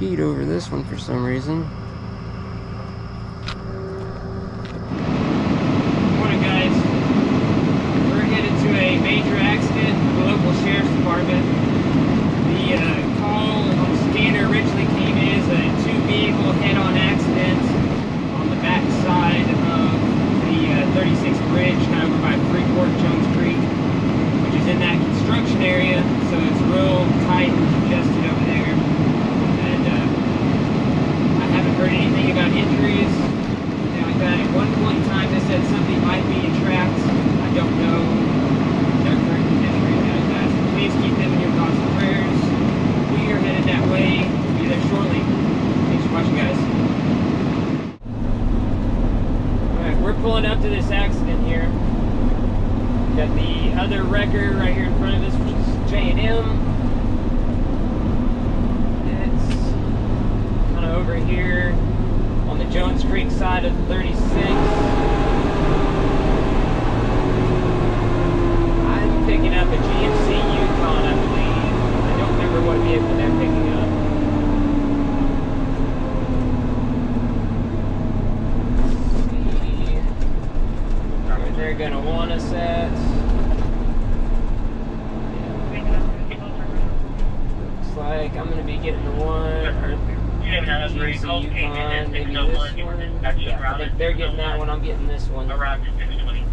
sheet over this one for some reason. Morning, guys. We're headed to a major accident for the local sheriff's department. The uh, call on scanner originally came in as a two-vehicle head-on accident on the back side of the uh, 36 bridge, kind of over by Freeport Jones Creek, which is in that construction area, so it's real tight and congested over there. And uh, I haven't heard anything about injuries, anything like that. At one point in time, they said somebody might be entrapped. I don't know their current condition or anything like that. So please keep them in your thoughts and prayers. We are headed that way. We'll be there shortly. Thanks for watching, guys. Alright, we're pulling up to this accident here. Got the other wrecker right here in front of us, which is J&M. It's kind of over here on the Jones Side of 36. I'm picking up a GMC Yukon, I believe. I don't remember what vehicle they're picking up. See where they're gonna want us at. Looks like I'm gonna be getting the one, or GMC Yukon, maybe this one. Yeah, I think they're getting that one, I'm getting this one. Arrived at 620.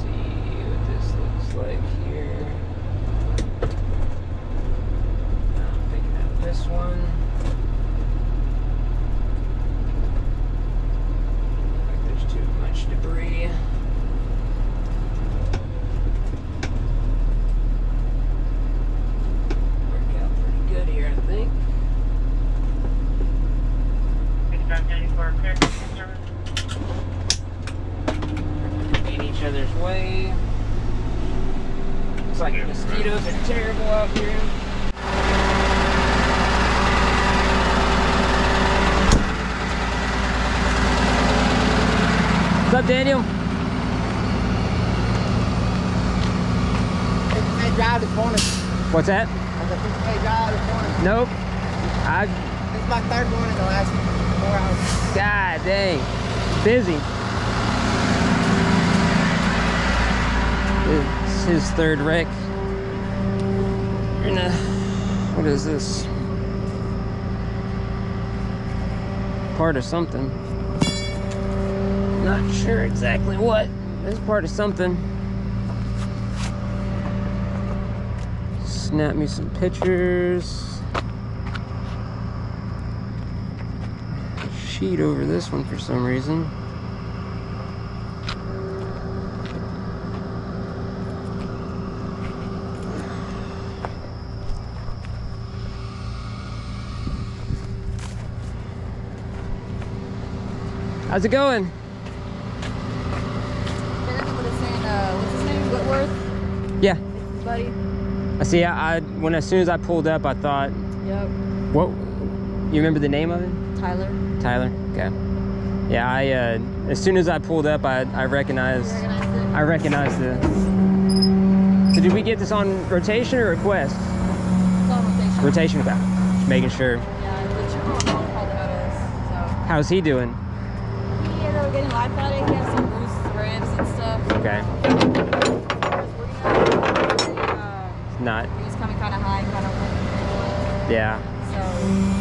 see what this looks like here. I'm picking up this one. Looks like there's too much debris. Work out pretty good here, I think. Dispatch 94, clear service. In each other's way. Looks like mosquitoes are terrible out here. What's up, Daniel? Hey, drive the corner. What's that? I was like, hey, drive the corner. Nope. I, This is my third one in the last four hours. God dang. Busy. It's his third wreck. A, uh, what is this? Part of something. Not sure exactly what. It's part of something. Snap me some pictures. Sheet over this one for some reason. How's it going? What is saying, his? Yeah. Buddy? I see. I, I when as soon as I pulled up, I thought, Yep. what? You remember the name of it? Tyler. Tyler. Okay. Yeah. I uh, as soon as I pulled up, I I recognized? I recognized the. So did we get this on rotation or request? It's on rotation. Rotation. Okay. Just making sure. Yeah, the chicken on phone called about us. How's he doing? He ended up getting life out of it. He had some bruised ribs and stuff. Okay. Uh, Not. he was coming kind of high, kind of Yeah. So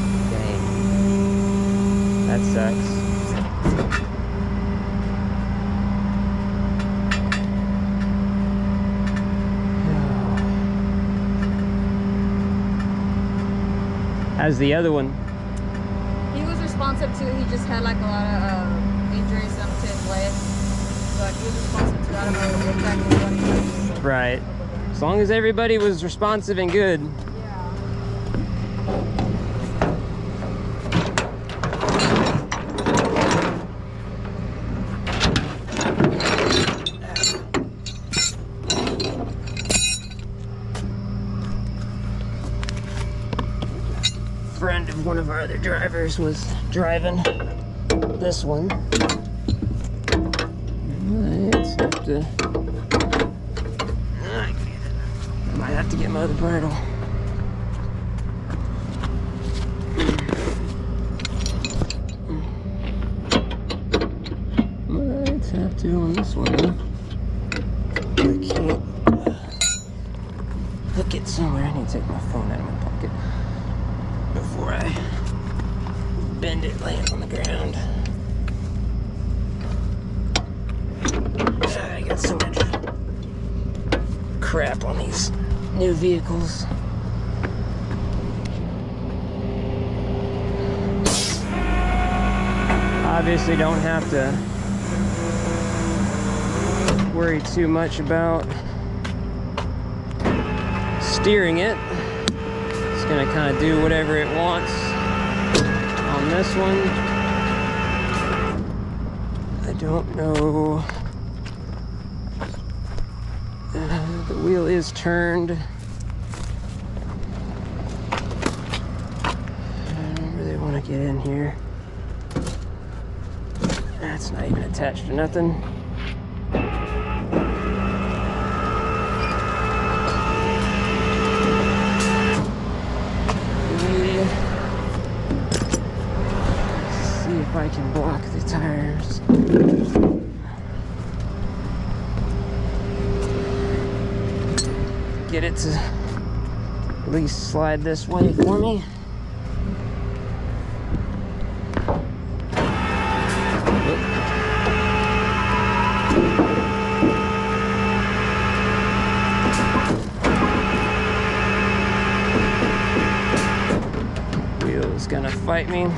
sucks. How's the other one? he was responsive to. He just had like a lot of uh, injuries to his leg. So like, he was responsive to. I don't know exactly what he was. Right. As long as everybody was responsive and good. Yeah. friend of one of our drivers was driving this one. Let's have to. I. Might have to get my other bridle. Might have to on this one. Huh? I can't hook it somewhere. I need to take my phone out of my pocket before I bend it, lay it on the ground. I got so much crap on these new vehicles. Obviously, don't have to worry too much about steering it. It's gonna kind of do whatever it wants on this one. I don't know. Uh, the wheel is turned. I don't really want to get in here. That's not even attached to nothing. Tires. Get it to at least slide this way for me. Wheel is gonna fight me. I'm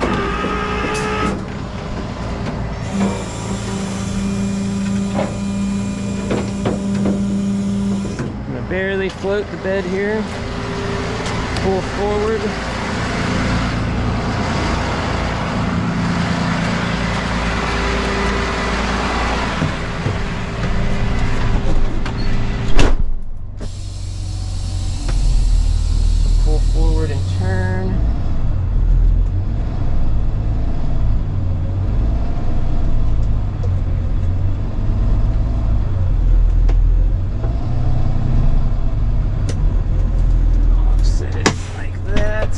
gonna barely float the bed here. Pull forward. Pull forward and turn. Offset it like that.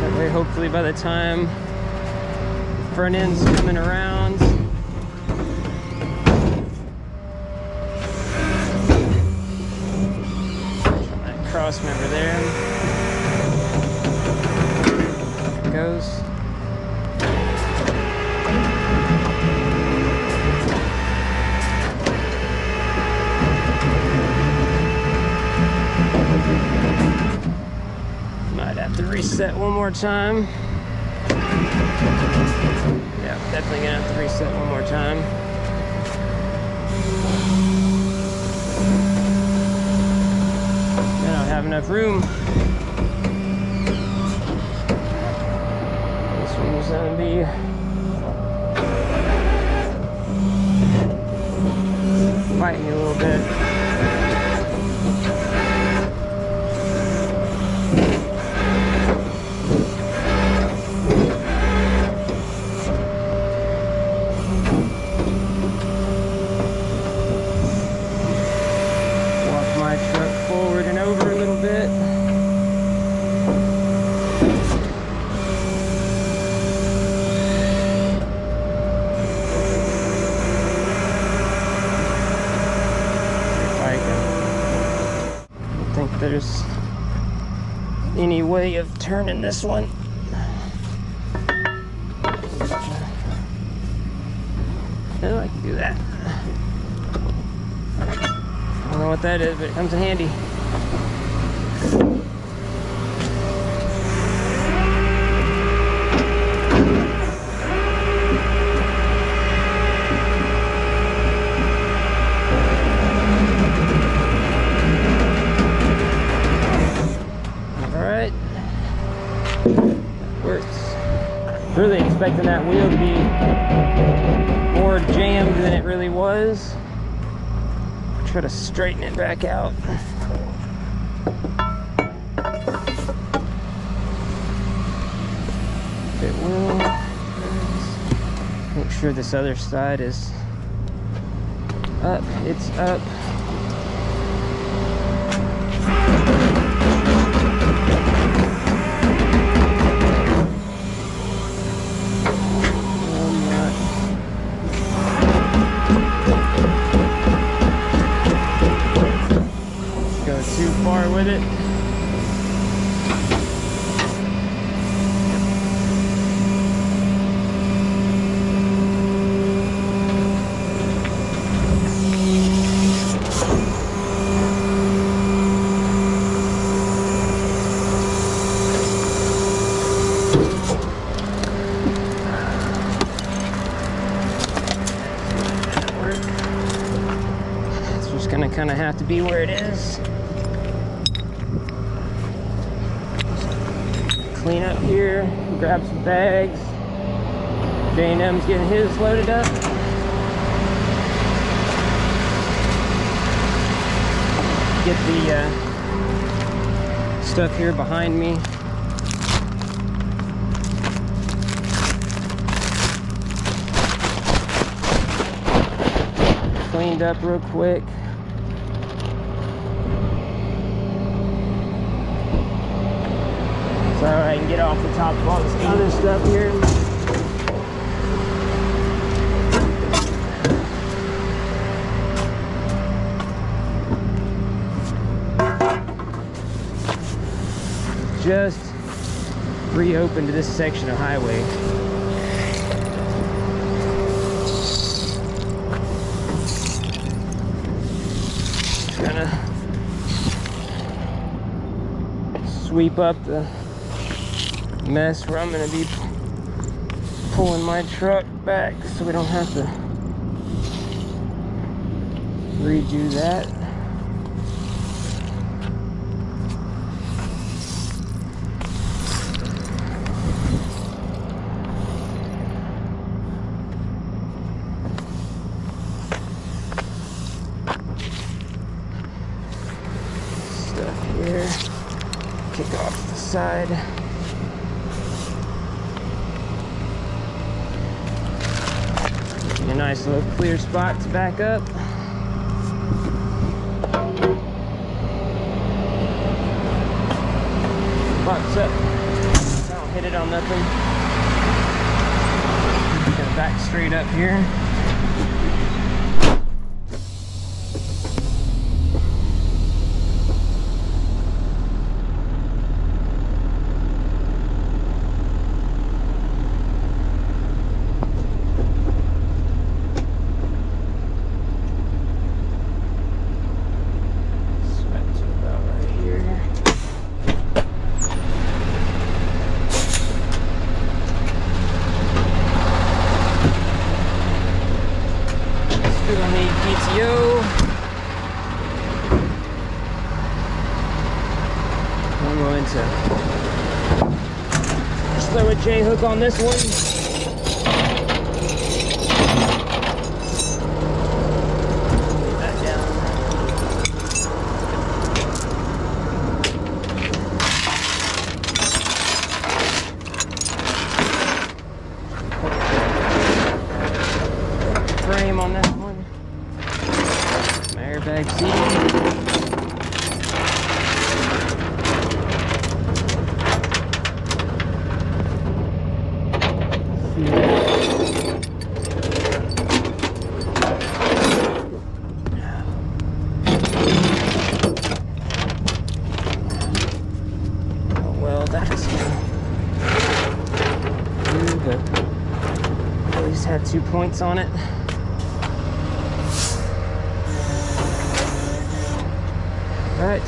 That way, hopefully, by the time front end's coming around, that cross member there goes. Might have to reset one more time. Definitely gonna have to reset one more time. I don't have enough room. This one's gonna be fighting me a little bit. Walk my truck forward and over a little bit. If I can. I don't think there's any way of turning this one. Oh, I can do that. I don't know what that is, but it comes in handy. Really expecting that wheel to be more jammed than it really was try to straighten it back out. It will. Make sure this other side is up. It's up. With it. It's just gonna kind of have to be where it is. Clean up here, grab some bags. J&M's getting his loaded up. Get the uh, stuff here behind me. cleaned up real quick. So I can get off the top of all this other stuff here. Just reopened this section of highway. of sweep up the mess where I'm to be pulling my truck back so we don't have to redo that. stuff here. Kick off the side. A nice little clear spot to back up. Box up. I don't hit it on nothing. Gonna back straight up here. Sweat to about right here. Still need PTO. I'm going to just throw a J hook on this one. That down. frame on that one. My airbag seat. Oh, well, that's good, but at least points on it. Right.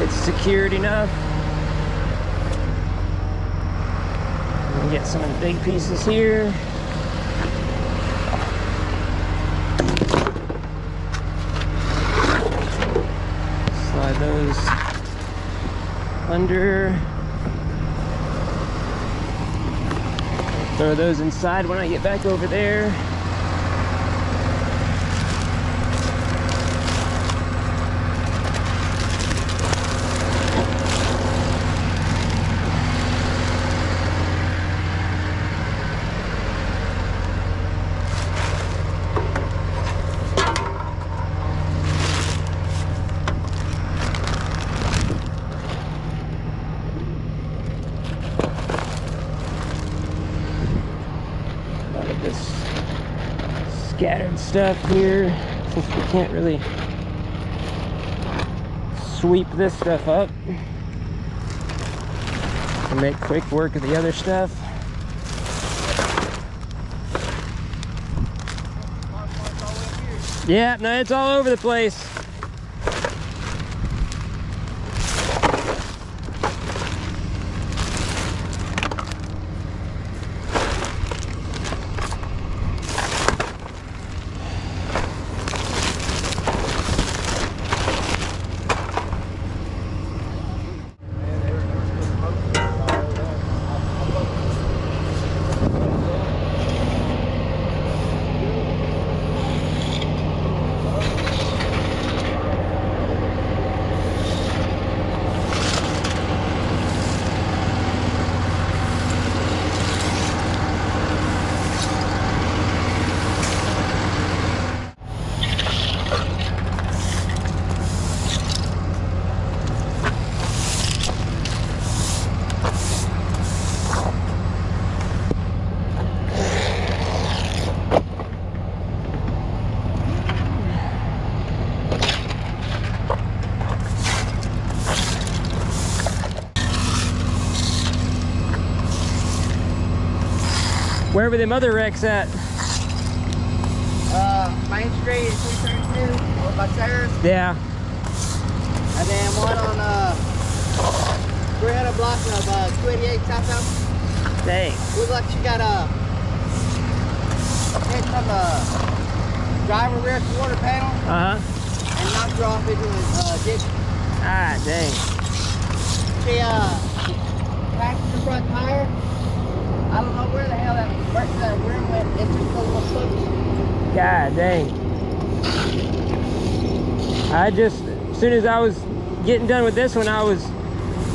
It's secured enough. Get some of the big pieces here. Slide those under. Throw those inside when I get back over there. Scattered stuff here since we can't really sweep this stuff up and make quick work of the other stuff. Yeah, no, it's all over the place. Where were them other wrecks at? Uh, Main Street is 232 over by Sarah's. Yeah. And then one on uh, 300 block of uh, 288 South House. Dang. Looks like she got a hit from the driver rear quarter panel Uh-huh. and knocked her off into the uh, ditch. Ah, dang. She uh, passenger front tire. I don't know where the hell that that rear went. It just. God dang. I just, as soon as I was getting done with this one, I was,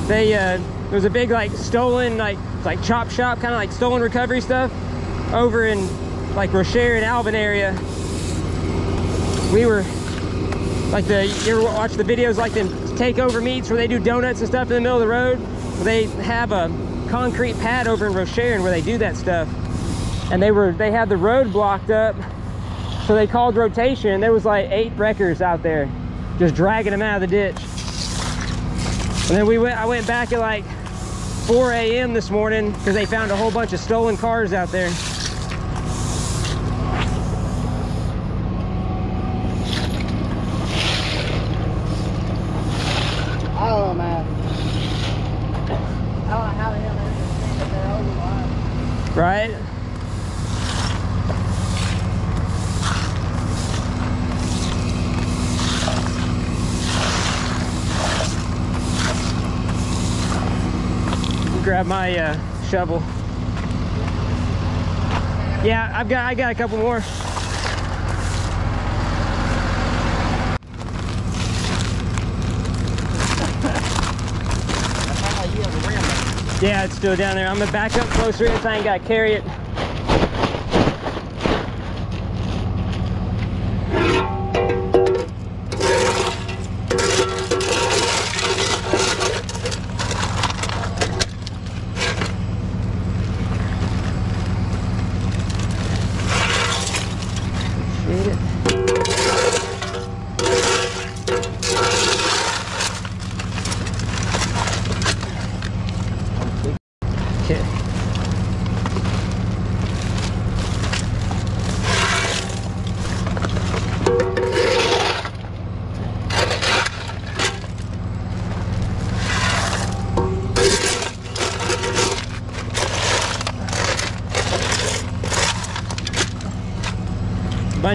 they, uh, there was a big like stolen, like, like chop shop, kind of like stolen recovery stuff over in like Rocher and Alvin area. We were, like the, you ever watch the videos like them takeover meets where they do donuts and stuff in the middle of the road? They have a concrete pad over in Rocher where they do that stuff. And they were, they had the road blocked up so they called rotation. There was like eight wreckers out there, just dragging them out of the ditch. And then we went. I went back at like 4 a.m. this morning because they found a whole bunch of stolen cars out there. I don't know, man. Right? Grab my uh, shovel. Yeah, I've got I got a couple more. That's how you have a rim. Yeah, it's still down there. I'm gonna back up closer if I ain't gotta carry it.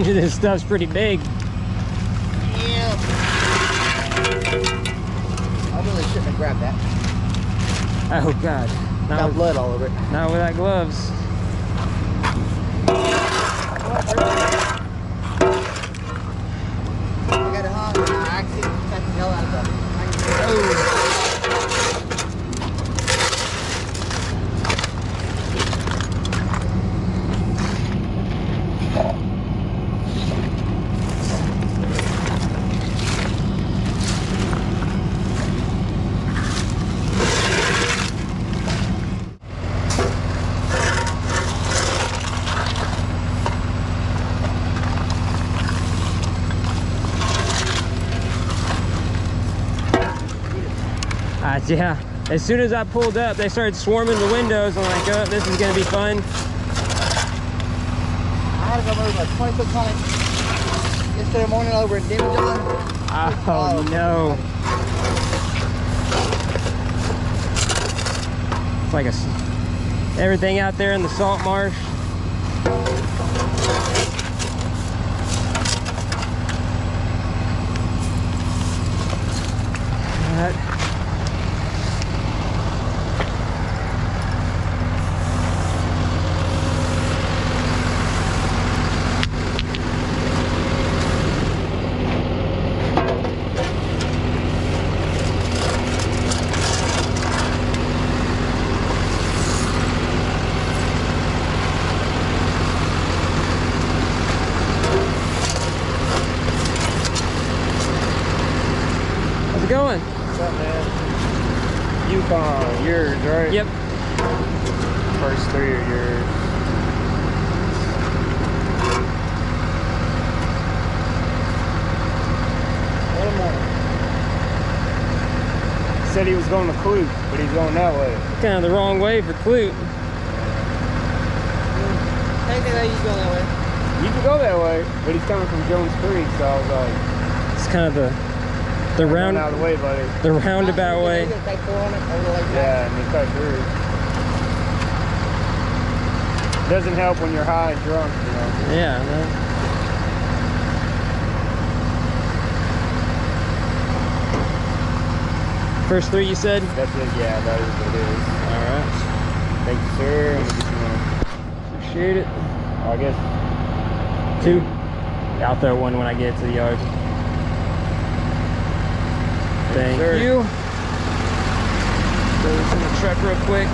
Of this stuff's pretty big. Yeah. I really shouldn't have grabbed that. Oh God. Got Not, blood all over it. not without gloves. Yeah. As soon as I pulled up, they started swarming the windows. I'm like, oh, this is gonna be fun. I had to go move a 20 foot yesterday morning over in Demijohn. Oh, no. It's like a everything out there in the salt marsh. That- How's it going? What's up, man? Yukon, yours, right? Yep. First three are yours. What am Said he was going to Clute, but he's going that way. Kind of the wrong way for Clute. Technically, you go that way. You can go that way, but he's coming from Jones Creek, so I was like, It's kind of the the "Run round out of the way, buddy. the roundabout You way. gotta take 400 over the lake. Yeah, and he cut through. Doesn't help when you're high and drunk, you know. Yeah. I. First three you said? That's it, yeah, that is what it is. All right. Thank you, sir. Let me get you one. Appreciate it. I guess Two. Yeah, I'll throw one when I get to the yard. Thank sir. you. Throw this in the truck real quick.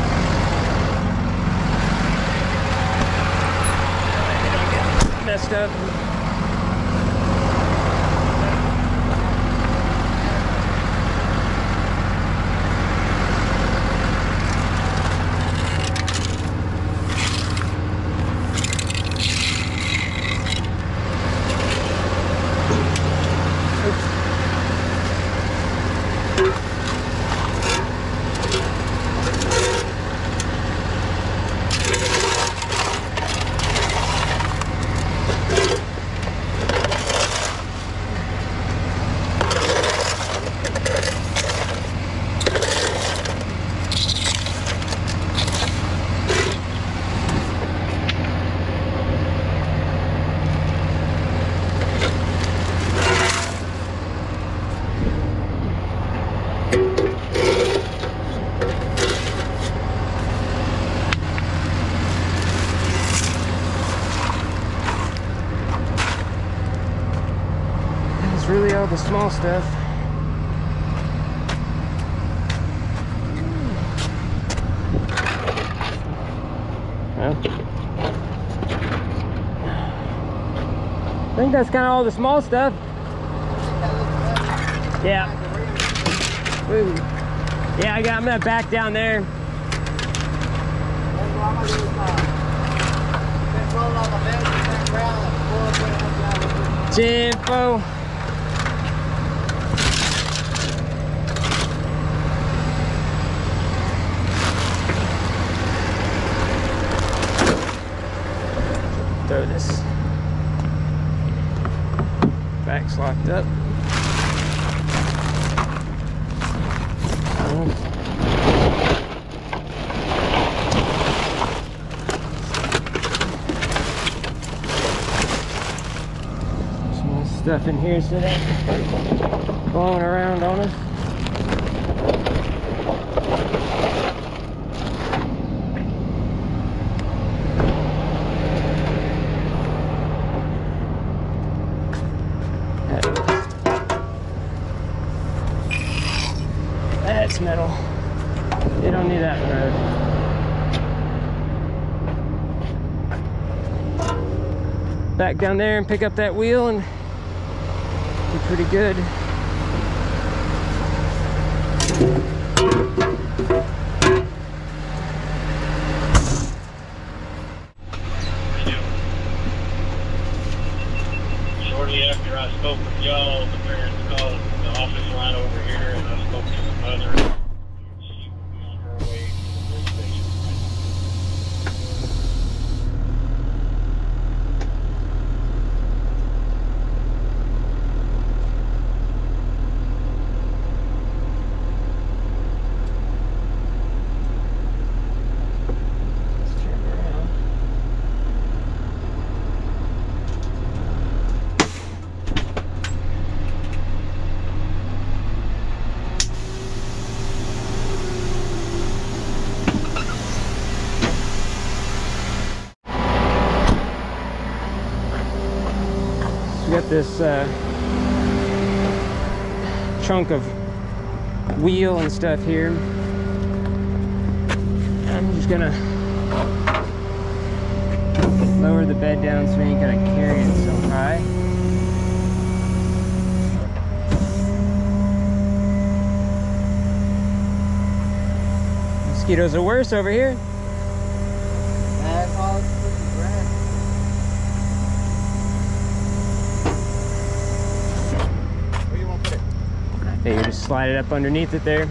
Messed up. Really all the small stuff. Well, I think that's kind of all the small stuff. Yeah. Ooh. Yeah, I got, I'm gonna back down there. That's what I'm gonna do is, uh, been rolling on my bed, just turn around and pull up and help you out with it. Jimbo. Throw this. Back's locked up. Um, stuff in here so that blowing around on us. That's metal. You don't need that in the down there and pick up that wheel and be pretty good. Shortly after I spoke with y'all, the parents called the office line over here, and I spoke to the mother. got this uh, chunk of wheel and stuff here. I'm just gonna lower the bed down so we ain't gotta carry it so high. Mosquitoes are worse over here. That's all it's freaking grass. Where you want to put it? I figure just slide it up underneath it there.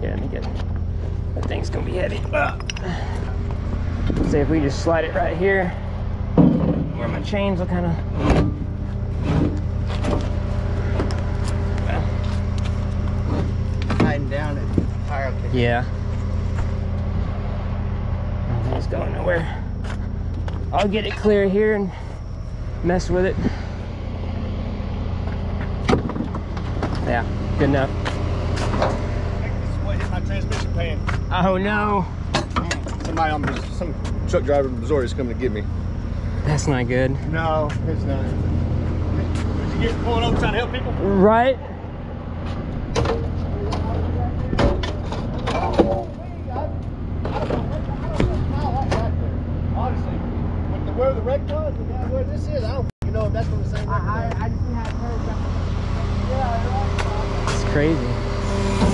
Yeah, let me get that thing's gonna be heavy. Ah. See if we just slide it right here where my chains will kind of Hiding down it. Tire kick. Yeah. Nothing's going nowhere. I'll get it clear here and mess with it. Yeah, good enough. This is what hit my transmission pan. Oh no, Somebody on some truck driver in Missouri is coming to get me. that's not good. No, it's not. Did you get pulling over trying to help people? Right? Honestly, with the where the wreck was and now where this is, I don't you know if that's from the same. I, I, I just had her It's crazy.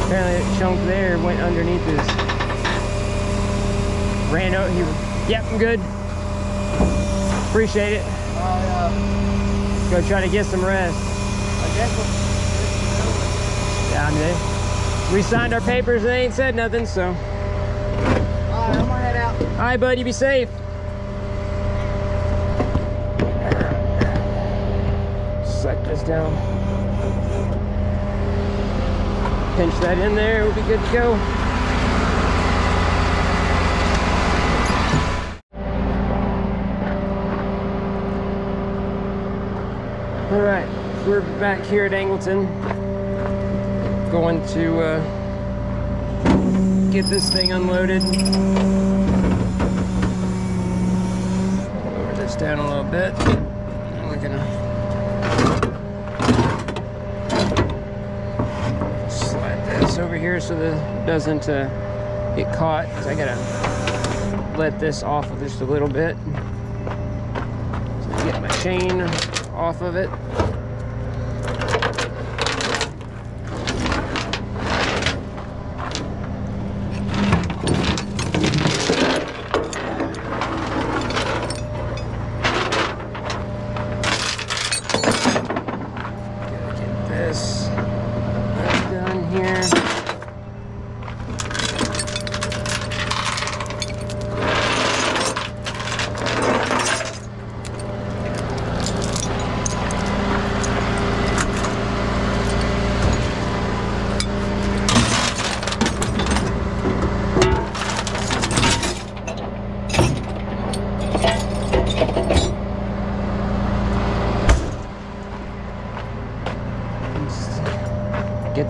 Apparently that chunk there went underneath his ran out he yep I'm good. Appreciate it. Oh, Go try to get some rest. yeah. I Yeah, mean, we signed our papers and they ain't said nothing, so. All right, I'm gonna head out. All right, bud, you be safe. Suck this down. Pinch that in there, we'll be good to go. All right, we're back here at Angleton. Going to uh, get this thing unloaded. Lower this down a little bit. We're gonna slide this over here so that it doesn't uh, get caught. I gotta let this off of just a little bit. So get my chain off of it. Gotta get this done here.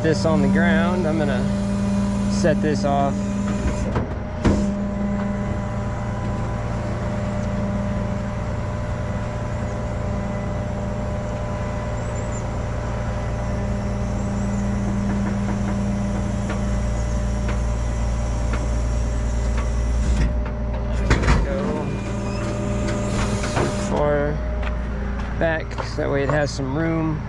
This on the ground. I'm gonna set this off. Far back so that way it has some room.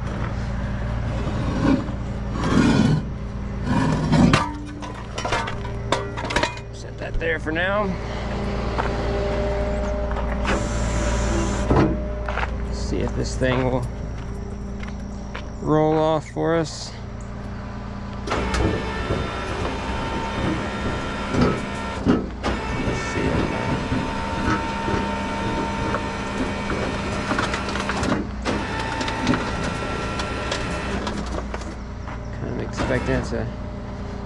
For now. See if this thing will roll off for us. Kind of expecting it to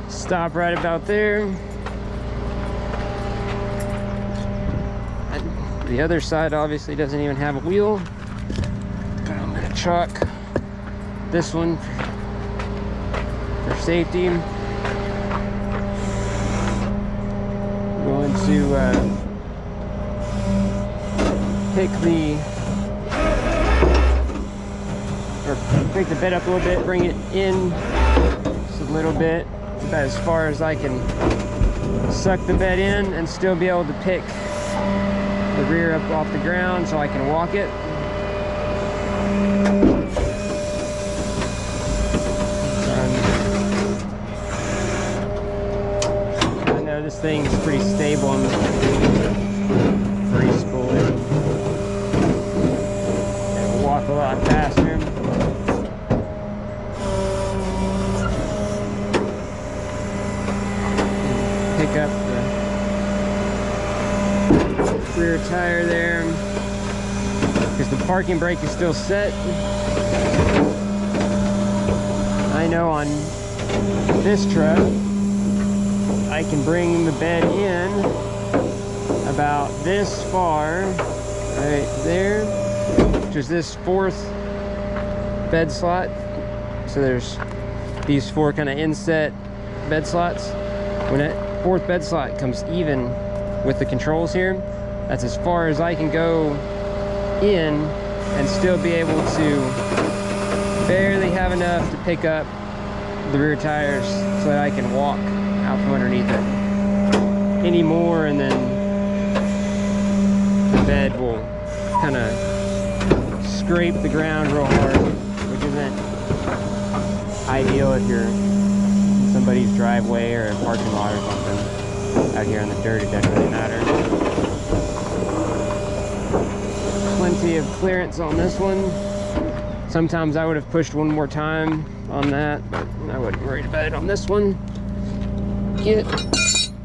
stop right about there. And The other side obviously doesn't even have a wheel. I'm gonna chalk this one for safety. Going to uh, pick the or pick the bed up a little bit, bring it in just a little bit, about as far as I can suck the bed in and still be able to pick the rear up off the ground so I can walk it. Um, I know this thing's pretty stable. I'm free spooling. And walk a lot faster. Pick up the rear tire there. Because the parking brake is still set. I know on this truck I can bring the bed in about this far right there which is this fourth bed slot. So there's these four kind of inset bed slots. When that fourth bed slot comes even with the controls here that's as far as I can go in and still be able to barely have enough to pick up the rear tires so that I can walk out from underneath it anymore and then the bed will kind of scrape the ground real hard which isn't ideal if you're in somebody's driveway or a parking lot or something out here in the dirt it doesn't really matter plenty of clearance on this one. Sometimes I would have pushed one more time on that, but I wasn't worried about it on this one. Get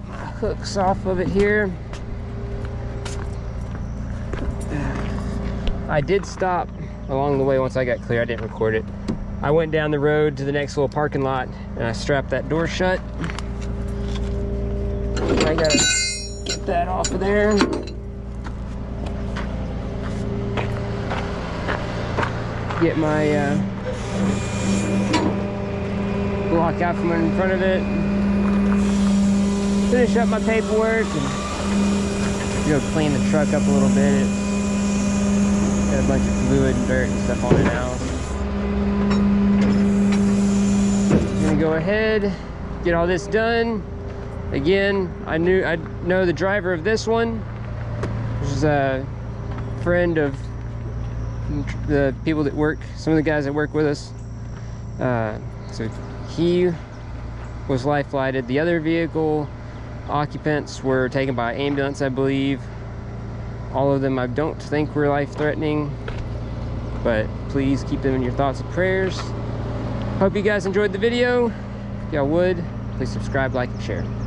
my hooks off of it here. I did stop along the way once I got clear. I didn't record it. I went down the road to the next little parking lot and I strapped that door shut. I gotta get that off of there. Get my uh, block out from in front of it. Finish up my paperwork and go clean the truck up a little bit. It's got a bunch of fluid and dirt and stuff on it now. I'm gonna go ahead, get all this done. Again, I knew I know the driver of this one, which is a friend of the people that work, some of the guys that work with us. Uh, so he was life flighted. The other vehicle occupants were taken by ambulance, I believe. All of them I don't think were life threatening, but please keep them in your thoughts and prayers. Hope you guys enjoyed the video. If y'all would, please subscribe, like, and share.